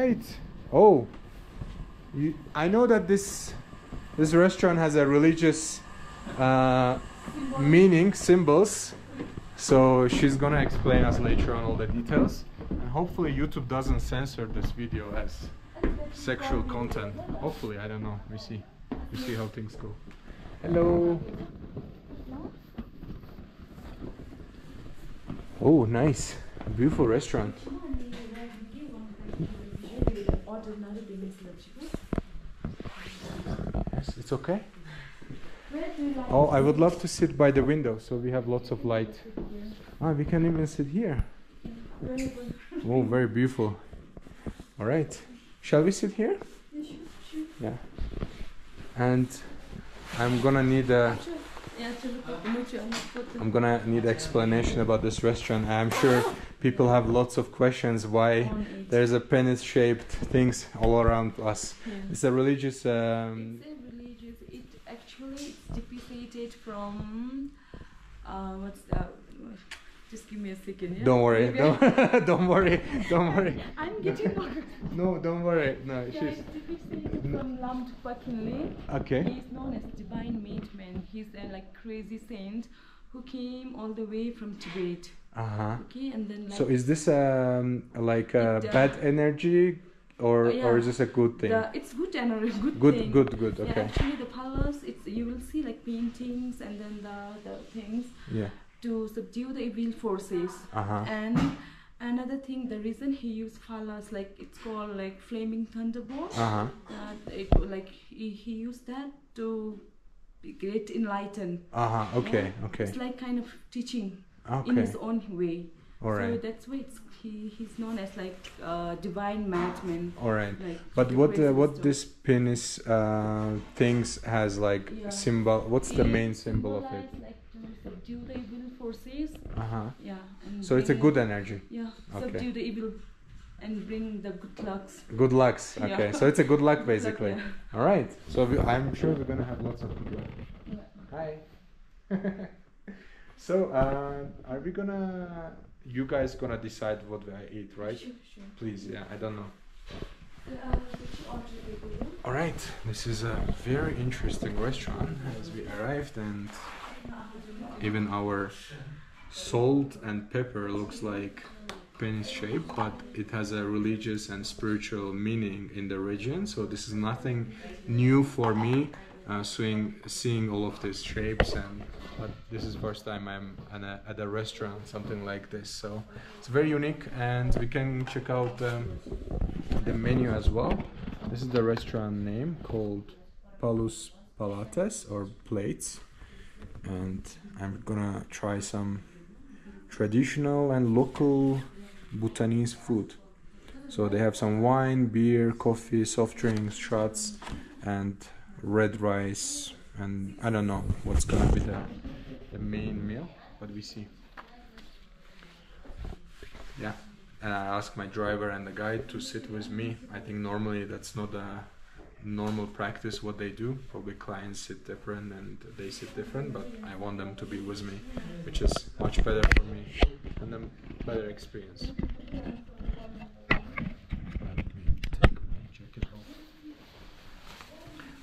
Right. Oh, you, I know that this this restaurant has a religious uh, meaning, symbols. So she's gonna explain us later on all the details. And hopefully YouTube doesn't censor this video as sexual content. Hopefully, I don't know. We see. We see how things go. Hello. Oh, nice. Beautiful restaurant. Yes, it's okay. Oh, I would love to sit by the window so we have lots of light. Ah, we can even sit here. Oh, very beautiful. All right. Shall we sit here? Yeah. And I'm gonna need a I'm gonna need explanation about this restaurant. I'm sure people have lots of questions why there's a penis-shaped things all around us. It's a religious. Um, It's a religious. It actually it's depicted from uh, what's that? Just give me a second. Yeah? don't worry. Don't, don't worry. Don't worry. I'm getting more. No, don't worry. No, yeah, she's it's depicted from okay. He's known as divine man. He's a like crazy saint who came all the way from Tibet. Uh huh. Okay, and then like So is this um like a It, uh, bad energy, or Uh, yeah. or is this a good thing? the, it's good and good Good, thing. good, good. Yeah, Okay. actually the palace, it's you will see like paintings and then the the things Yeah. to subdue the evil forces. Uh huh. And another thing, the reason he used phallus, like it's called like flaming thunderbolt. Uh huh. Uh, it like he, he used that to be get enlightened. Uh huh. Okay. Yeah. Okay. It's like kind of teaching in his own way. All So that's why it's, he he's known as like uh, divine madman. All right. Like But what uh, what stuff. this penis uh, things has like Yeah. symbol? What's the main symbol of it? Like subdue the evil forces. Uh huh. Yeah. So it's a good energy. Yeah. Okay. Subdue the evil and bring the good lucks. Good lucks. Yeah. Okay. So it's a good luck Good luck, basically. yeah. All right. So we, I'm sure we're gonna have lots of good luck. Hi. so uh, are we gonna? You guys gonna decide what I eat, right? Sure, sure. Please. Yeah. I don't know. Uh, which order they will do? All right. This is a very interesting restaurant as we arrived, and even our salt and pepper looks like penis shape, but it has a religious and spiritual meaning in the region. So this is nothing new for me. Uh, seeing seeing all of these shapes and but this is first time I'm at a, at a restaurant something like this so it's very unique and we can check out um, the menu as well this is the restaurant name called Palus Palates or Plates and I'm gonna try some traditional and local Bhutanese food. So they have some wine, beer, coffee, soft drinks, shots and red rice and I don't know what's gonna be the, the main meal but we see. Yeah and I asked my driver and the guide to sit with me. I think normally that's not a normal practice what they do. Probably clients sit different and they sit different but I want them to be with me which is much better for me and a better experience.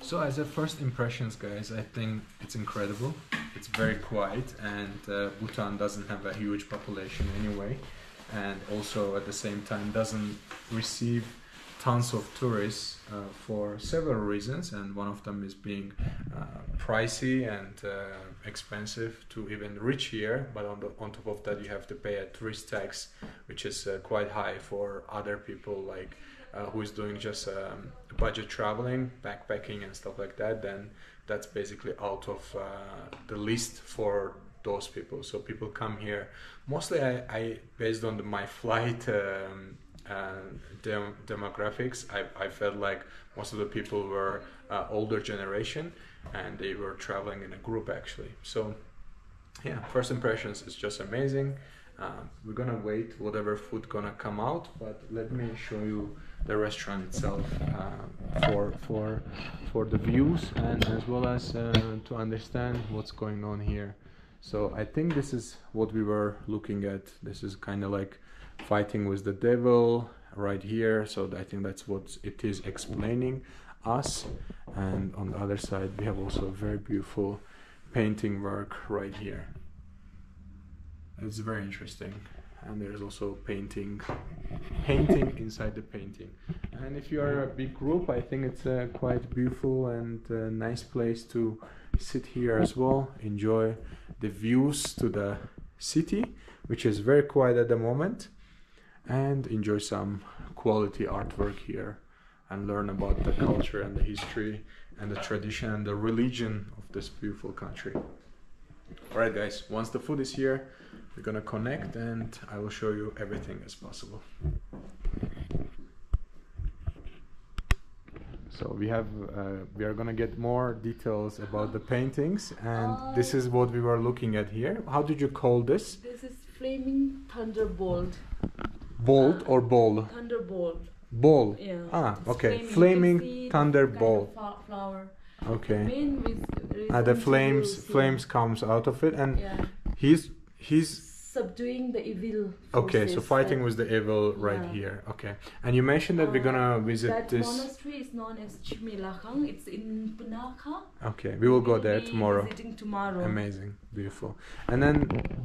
So as a first impressions, guys, I think it's incredible. It's very quiet, and uh, Bhutan doesn't have a huge population anyway, and also at the same time doesn't receive tons of tourists uh, for several reasons, and one of them is being uh, pricey and uh, expensive to even reach here. But on the on top of that, you have to pay a tourist tax, which is uh, quite high for other people like uh, who is doing just um, budget traveling, backpacking, and stuff like that, then that's basically out of uh, the list for those people. So people come here. Mostly, I, I based on the, my flight um, dem- demographics, I, I felt like most of the people were uh, older generation, and they were traveling in a group actually. So yeah, first impressions is just amazing. Um, we're gonna wait whatever food gonna come out, but let me show you the restaurant itself uh, for for for the views and as well as uh, to understand what's going on here. So I think this is what we were looking at. This is kind of like fighting with the devil, right here. So I think that's what it is explaining us. And on the other side, we have also a very beautiful painting work right here. It's very interesting. And there's also painting, painting inside the painting. And if you are a big group, I think it's a quite beautiful and nice place to sit here as well, enjoy the views to the city, which is very quiet at the moment, and enjoy some quality artwork here and learn about the culture and the history and the tradition and the religion of this beautiful country. All right, guys, once the food is here, we're gonna connect and I will show you everything as possible. So we have uh, we are gonna get more details about the paintings and this is what we were looking at here. How did you call this? This is flaming thunderbolt. Bolt or ball? Thunderbolt. Ball. Yeah. Ah, It's okay. Can Flaming thunderbolt. Kind of flower. Okay. Res- Ah, the to flames yeah. flames comes out of it and Yeah. he's he's Subduing the evil. okay. So fighting with the evil right Yeah. here. Okay. And you mentioned that we're gonna Uh, visit that this. monastery is known as Chimi Lhakhang. It's in Punakha. Okay, we will go there tomorrow. Visiting tomorrow. Amazing, beautiful. And then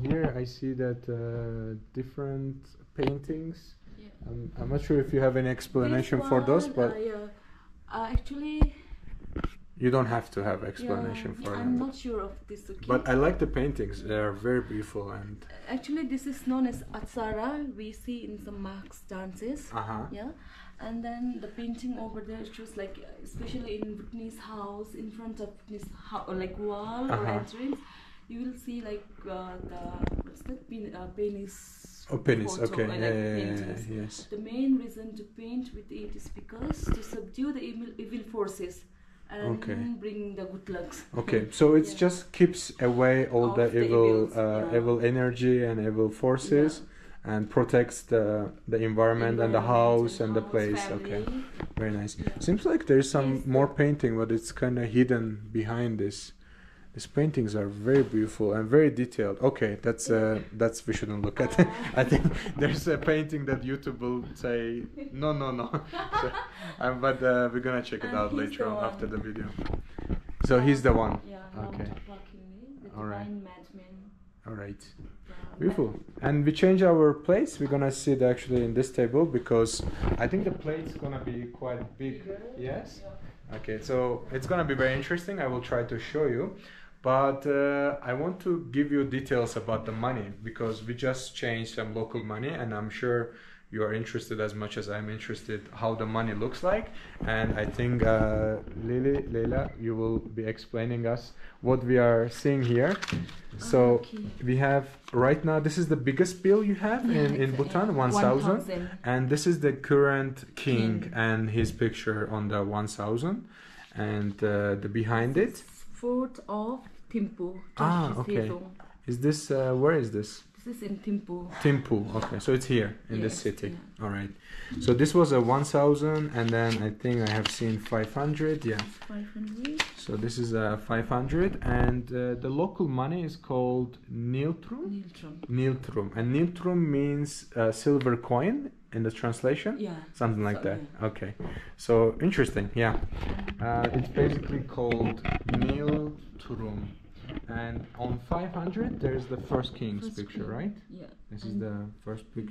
here I see that uh, different paintings. Yeah. Um, I'm not sure if you have any explanation This for those, but uh, yeah. uh, actually, you don't have to have explanation yeah, for I'm not sure of this. Okay. But I like the paintings; they are very beautiful and. actually, this is known as atsara. We see in some mask dances. Uh huh. Yeah, and then the painting over there shows like, especially in Whitney's house, in front of Whitney's house, like wall or Uh-huh. entrance, you will see like uh, the what's that? Pen, uh, penis. Oh, penis. photo, Okay. Yeah, like yeah, yeah, yeah, Yes. The main reason to paint with it is because to subdue the evil, evil forces and Okay. bring the good lucks. Okay, so it just keeps away all Of the the evil, evils, uh, evil energy and evil forces, and protects the the environment, and the house and the place. Okay, very nice. Seems like there's some Yes. more painting, but it's kind of hidden behind this. These paintings are very beautiful and very detailed. Okay, that's uh, that's we shouldn't look at. I think there's a painting that YouTube will say no, no, no. so, um, but uh, we're gonna check it And out later on one. after the video. So he's the one. Yeah, Okay. The All right. All right. Beautiful. And we change our place. We're gonna sit actually in this table because I think the plate's gonna be quite big. Bigger. Yes. Yeah. Okay, so it's gonna be very interesting. I will try to show you, but uh, I want to give you details about the money because we just changed some local money, and I'm sure you are interested as much as I'm interested how the money looks like. And I think uh, Lily, Leila, you will be explaining us what we are seeing here. So Okay. we have right now. This is the biggest bill you have Yeah, in in Bhutan, uh, one thousand. 1,000. And this is the current king, King. and his picture on the 1000 and uh, the behind it Fort of Thimphu. Ah, okay. Is this uh, where is this This is in Thimphu. Thimphu okay so it's here in this city yeah. all right so this was a 1000 and then I think I have seen 500 yeah 500. so this is a 500 and uh, the local money is called Ngultrum Ngultrum. Ngultrum and Ngultrum means uh, silver coin in the translation Yeah. something like So, that okay so interesting yeah uh, it's basically called Nil Turum and on 500 there's the first king's First picture king. right Yeah. this is the first pic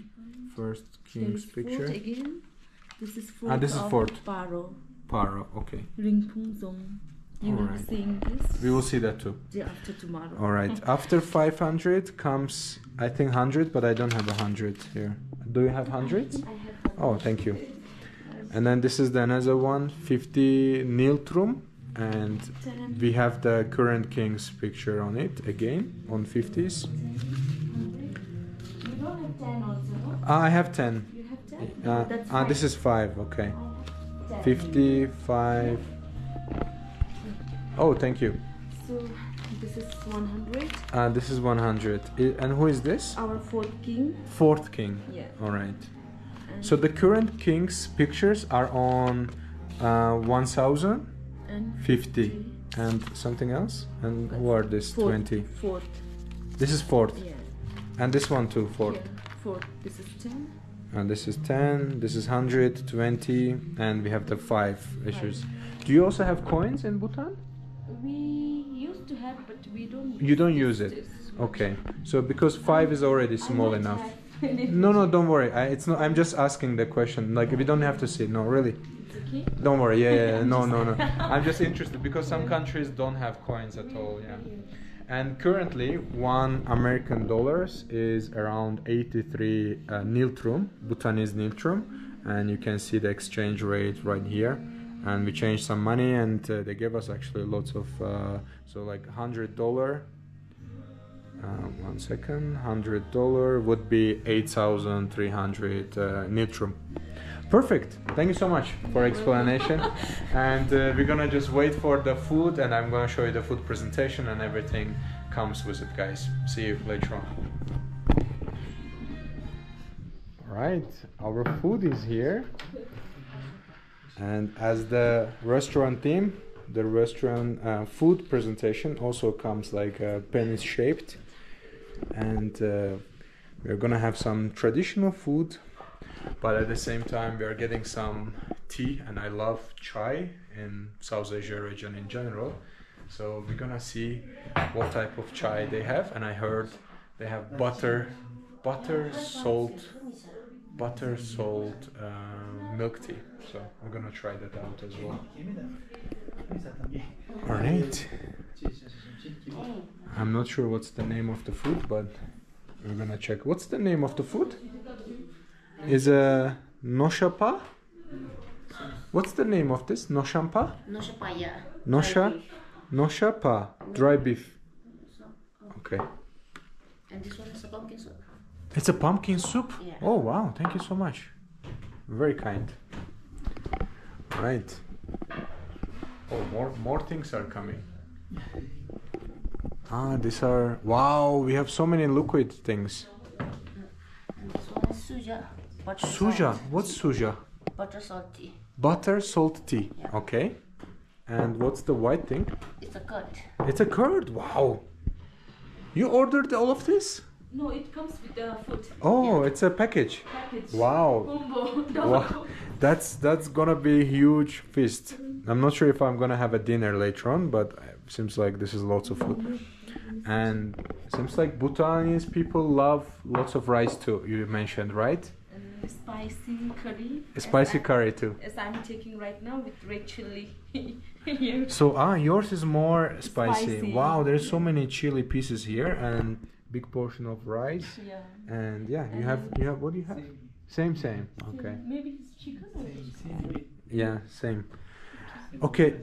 first king's picture again. This is fort Ah, this is fort. Paro. Paro okay Rinpung Dzong. You will be Alright. seeing this we will see that too day after tomorrow. all right after 500 comes I think 100 but I don't have 100 here do you have hundreds I have oh thank you and then this is the another one 50 Ngultrum and We have the current king's picture on it again on 50s. You don't have 10 also, no? Ah, I have 10. You have 10? Uh, That's ah, this is 5, okay. I have 10. 55. Oh, thank you. So this is 100. Uh, this is 100. And who is this? Our fourth king. Fourth king. Yeah. Alright. And, So the current king's pictures are on uh, 1000, and 50, and something else? And who are this? fourth, 20. Fourth. This is fourth. Yeah. And this one too, fourth. Yeah. Fourth. This is 10. and this is 10 this is 100 20 and we have the five issues do you also have coins in bhutan We used to have, but we don't. You don't use it? okay so because five is already small enough have in the no no don't worry I, it's not i'm just asking the question like we don't have to see no really It's okay. don't worry yeah, yeah. No no no. I'm just interested because some countries don't have coins at all yeah. And currently one american dollars is around 83 uh, ngultrum bhutanese ngultrum. And you can see the exchange rate right here. And we changed some money and uh, they gave us actually lots of uh, so like 100 dollar uh, one second 100 dollar would be 8300 uh, ngultrum perfect. Thank you so much for explanation. And uh, we're gonna just wait for the food and i'm gonna show you the food presentation and everything comes with it guys. See you later on. All right. Our food is here. And as the restaurant theme the restaurant uh, food presentation also comes like uh, penis shaped and uh, we're gonna have some traditional food but at the same time we are getting some tea and i love chai in south asia region in general. So we're gonna see what type of chai they have and i heard they have butter butter salt butter salt uh, milk tea. So we're gonna try that out as well. All right i'm not sure what's the name of the food but we're gonna check. What's the name of the food Mm-hmm. is uh, a noshapa what's the name of this? Noshampa? Nosha? Paya. Nosha? noshapa dry beef. Okay. And this one is a pumpkin soup. it's a pumpkin soup? Yeah. oh wow. Thank you so much. Very kind. Right. Oh more more things are coming. Ah these are wow we have so many liquid things. Mm. And this one is suja. Butter suja salt. what's suja Butter salt tea. butter salt tea Yeah. okay and what's the white thing It's a curd. it's a curd wow you ordered all of this No, it comes with the food oh it's a package package. wow Combo. Wow, that's that's gonna be a huge feast. I'm not sure if I'm gonna have a dinner later on, but it seems like this is lots of food. And seems like Bhutanese people love lots of rice too. You mentioned right? And spicy curry. A spicy as I- curry too. As I'm taking right now with red chili. Here. So ah, yours is more spicy. Spicy. Wow, there's so many chili pieces here and big portion of rice. Yeah. And yeah, you have you have what do you have? Same, same. Okay. Maybe it's chicken or Yeah, same. Okay,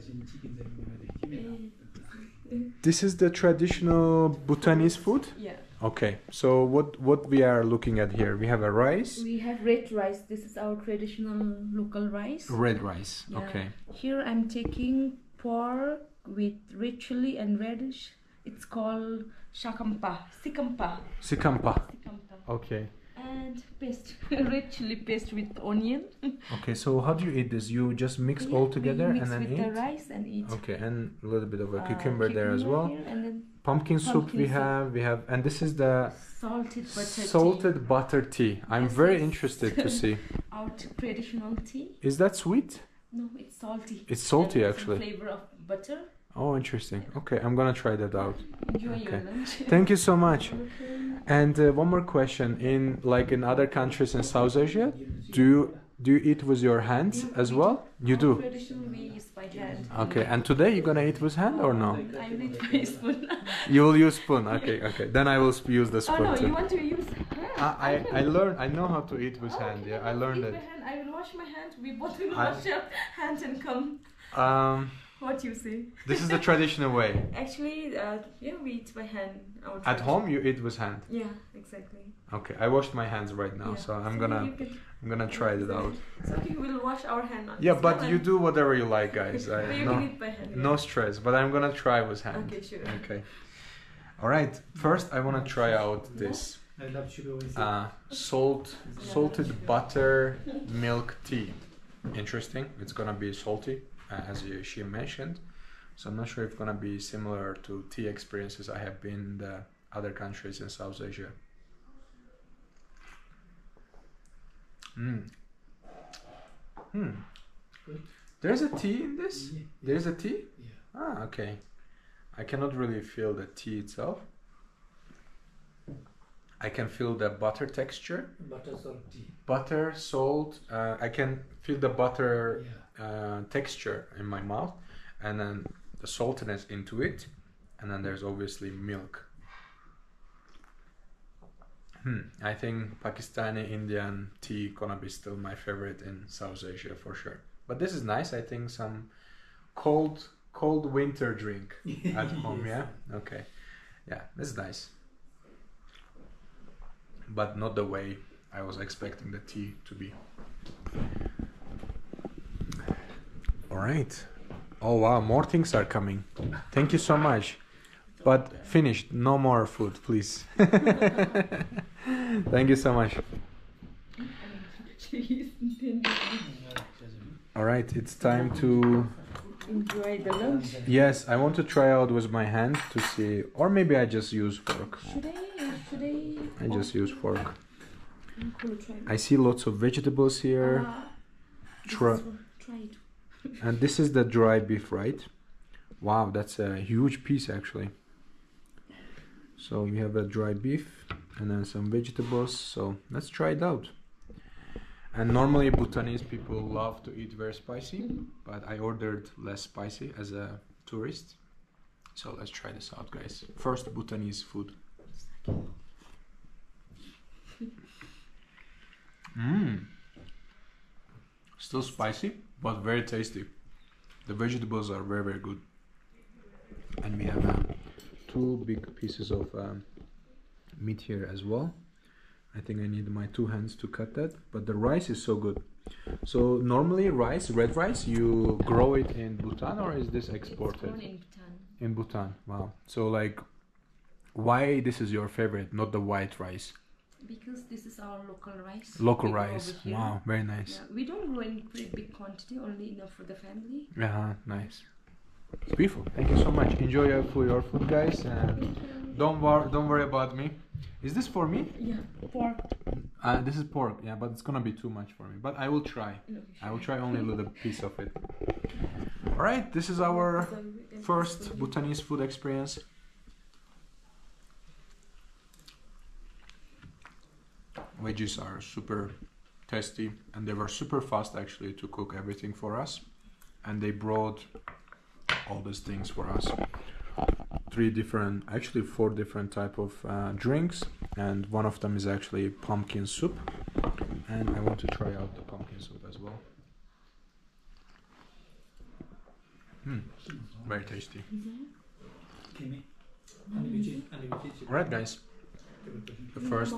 this is the traditional Bhutanese food. Yeah. Okay, so what what we are looking at here? We have a rice, We have red rice. This is our traditional local rice. red rice. Yeah. Okay, Here I'm taking pork with red chili and radish. It's called shakampa, sikampa, sikampa. sikampa. Okay, And paste, red chili paste with onion. okay. So how do you eat this? You just mix all together mix and then with eat. the rice and eat. Okay, and a little bit of a uh, cucumber there as well. and then Pumpkin soup pumpkin we soup. have. We have, and this is the salted butter salted butter tea. I'm Yes, very yes. interested to see. Our traditional tea. Is that sweet? No, it's salty. It's salty, And actually. Flavor of butter. Oh, interesting. Okay, I'm gonna try that out. Enjoy Okay. your lunch. Thank you so much. And uh, one more question: In like in other countries in South Asia, do you do you eat with your hands as we well? You do. Traditional we use by hand. Okay. And today you're gonna eat with hand or no? I will eat by spoon. You will use spoon. Okay. Okay. Then I will sp- use the spoon. oh no, you want to use hand? I I, I learned. I know how to eat with hand. Okay, Yeah, I learned eat it. hand. I will wash my hand. We both will I- wash our hand and come. Um, What you say? this is the traditional way. Actually, uh, yeah, we eat by hand. At home, you eat with hand. Yeah, exactly. Okay. I washed my hands right now, Yeah. so I'm So gonna I'm gonna try it out. So okay, we'll wash our hand on Yeah, this but you do whatever you like, guys. But I, you no, can eat by hand. no stress. But I'm gonna try with hand. Okay, sure. Okay. All right. First, I want to try out this uh, salt, salted butter milk tea. Interesting. It's gonna be salty, uh, as you, she mentioned. So I'm not sure if it's gonna be similar to tea experiences I have been in the other countries in South Asia. Mm. Hmm. Good. There's a tea in this? Yeah. There's a tea? Yeah. Ah, okay. I cannot really feel the tea itself. I can feel the butter texture. Butter salt tea. Butter, salt. Uh, I can feel the butter Yeah. uh, texture in my mouth, and then the saltiness into it, and then there's obviously milk. Hmm. I think Pakistani Indian tea gonna be still my favorite in South Asia for sure. But this is nice. I think some cold cold winter drink at home. Yeah. Okay. Yeah, this is nice. But not the way I was expecting the tea to be. All right. Oh wow, more things are coming. Thank you so much. But finished. No more food, please. Thank you so much. All right, it's time to. Enjoy the lunch. Yes, I want to try out with my hand to see, or maybe I just use fork. Should I? Should I? I just use fork. I'm gonna try. I see lots of vegetables here, ah, this Try- is one. Try it. and this is the dry beef, right? Wow, that's a huge piece actually. So we have a dry beef and then some vegetables. So let's try it out. And normally Bhutanese people love to eat very spicy, but I ordered less spicy as a tourist. So let's try this out, guys. First Bhutanese food. Mmm. Still spicy, but very tasty. The vegetables are very, very good. And we have uh, two big pieces of um, meat here as well. I think I need my two hands to cut that, but the rice is so good. So normally rice, red rice, you grow it in Bhutan or is this exported? grown in Bhutan. In Bhutan. Wow. So like why this is your favorite, not the white rice? Because this is our local rice. Local we rice. Wow, very nice. Yeah, we don't grow in pretty big quantity, only enough for the family. Yeah, nice. It's beautiful. Thank you so much. Enjoy your food, your food, guys, and don't worry, don't worry about me. Is this for me? Yeah, pork. Uh, this is pork. Yeah, but it's gonna be too much for me. But I will try. No, I will try only a little piece of it. All right, this is our first Bhutanese food experience. Veggies are super tasty and they were super fast actually to cook everything for us. And they brought all these things for us. Three different, actually four different type of uh, drinks, and one of them is actually pumpkin soup. And I want to try out the pumpkin soup as well. Hmm, very tasty. Is. Alright, guys, the first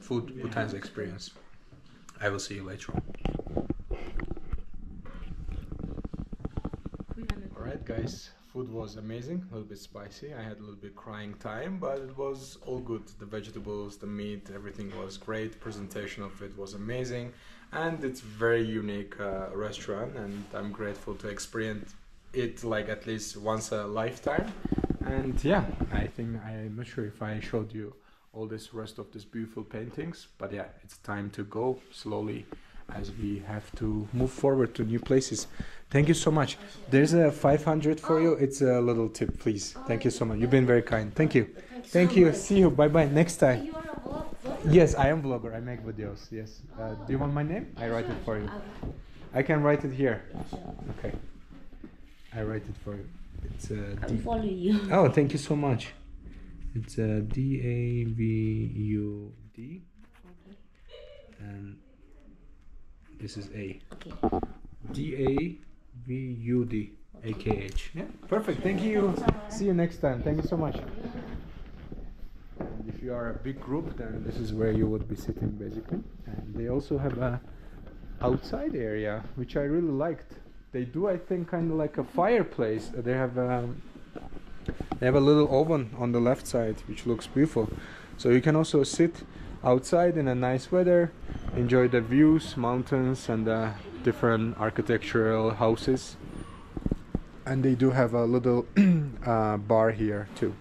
food Bhutan's experience. I will see you later on. Food was amazing, a little bit spicy. I had a little bit crying time, but it was all good. The vegetables, the meat, everything was great. Presentation of it was amazing, and it's very unique uh, restaurant, and I'm grateful to experience it like at least once a lifetime. And yeah, I think I'm not sure if I showed you all this rest of these beautiful paintings, but yeah, it's time to go slowly as we have to move forward to new places. Thank you so much. There's a 500 for you. It's a little tip, please. Thank you so much. You've been very kind. Thank you. Thank you. See you. Bye bye. Next time. You are a vlog, vlogger? Yes, I am vlogger. I make videos. Yes. Uh, do you want my name? I write it for you. I can write it here. Okay. I write it for you. It's uh, I'll D. follow you. Oh, thank you so much. It's uh, D A V U D, and this is A. Okay. D A V U D A K H. Yeah, perfect. Thank you. See you next time. Thank you so much. And if you are a big group, then this is where you would be sitting basically. And they also have a outside area, which I really liked. They do, I think, kind of like a fireplace. They have um, they have a little oven on the left side, which looks beautiful. So you can also sit outside in a nice weather, enjoy the views, mountains, and the different architectural houses. And they do have a little uh, bar here too.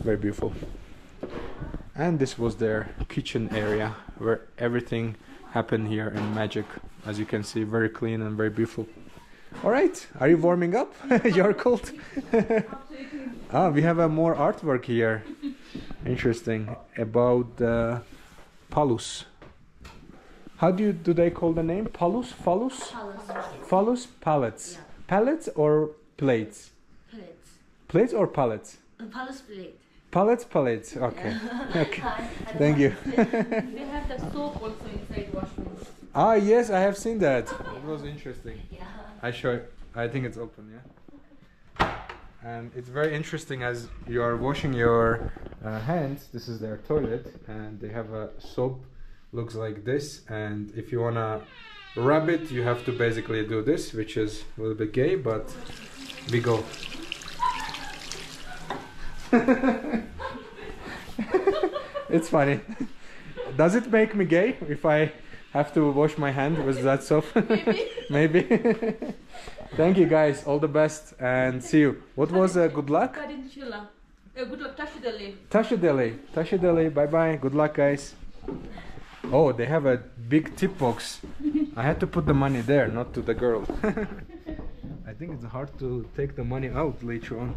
Very beautiful. And this was their kitchen area where everything happened here in Magic. As you can see, very clean and very beautiful. All right, are you warming up? You're cold. ah, we have a more artwork here. Interesting about uh, Palus. How do you do they call the name? Palus, Phallus, Palace. Phallus, pallets, Yeah. pallets or plates? Plates. Plates or pallets? A palace plate. Pallets, pallets. Okay. okay. I- I Thank you. They have the soap also inside washroom. Ah, yes, I have seen that. It was interesting. Yeah. I show it. I think it's open, yeah. And it's very interesting as you are washing your uh, hands. This is their toilet, and they have a soap, looks like this. And if you wanna rub it, you have to basically do this, which is a little bit gay, but we go. it's funny. Does it make me gay if I have to wash my hand with that soap? Maybe. Thank you guys. All the best and see you. What was uh, good luck? Uh, good luck, Tashidali. Tashidele. Tashidele. Bye bye. Good luck, guys. Oh, they have a big tip box. I had to put the money there, not to the girl. I think it's hard to take the money out later on.